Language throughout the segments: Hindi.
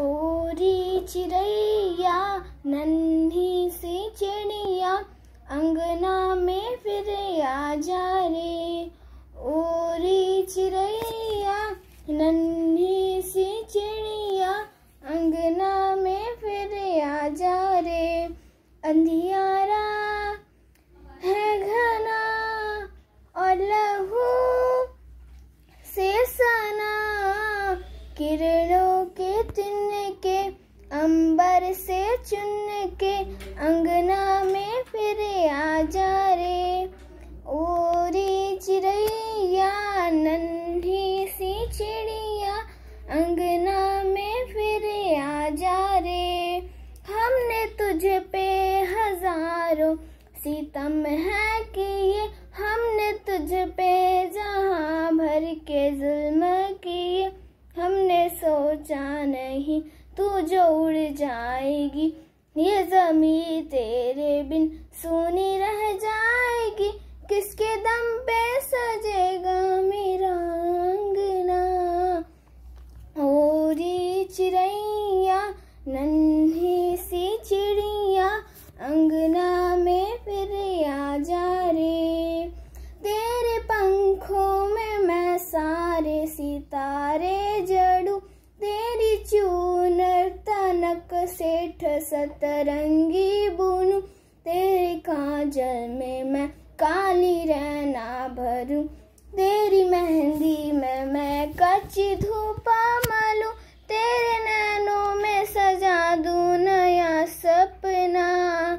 ओरी चिड़ैया नन्ही सी चिड़िया, अंगना में फिर आ जा रे। ओरी चिड़ैया नन्ही सी चिड़िया, अंगना में फिर आ जा रे। अंधियारा है घना और लहू से सना, किरणों के तिनके अंबर से चुन के अंगना में फिर आ जा रे। ओरी चिड़ैया नन्ही सी चिड़िया, अंगना में फिर आ जा रे। हमने तुझ पे हज़ारों सितम है किए, हमने तुझ पे जहाँ भर के जुल्म किए, हमने सोचा नहीं तू जो उड़ जाएगी, ये जमी तेरे बिन सोनी रह जाएगी। किसके दम पे सजेगा मेरा अंगना? ओरी चिड़ैया नन्ही सी चिड़िया, अंगना में फिर आ जा रे। तेरे पंखों में मैं सारे सितारे सेठ सतरंगी बुनू, तेरे काजल में मैं काली रहना भरूं। तेरी मेहंदी में मैं कच्ची धूपा मलू, तेरे नैनों में सजा दूँ नया सपना।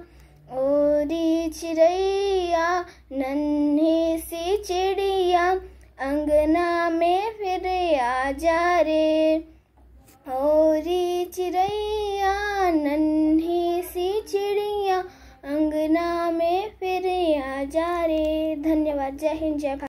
ओरी चिड़ैया नन्ही सी चिड़िया, अंगना में फिर आ जा रे। ओरी चिड़ैया जा रे। धन्यवाद। जय हिंद जय भारत।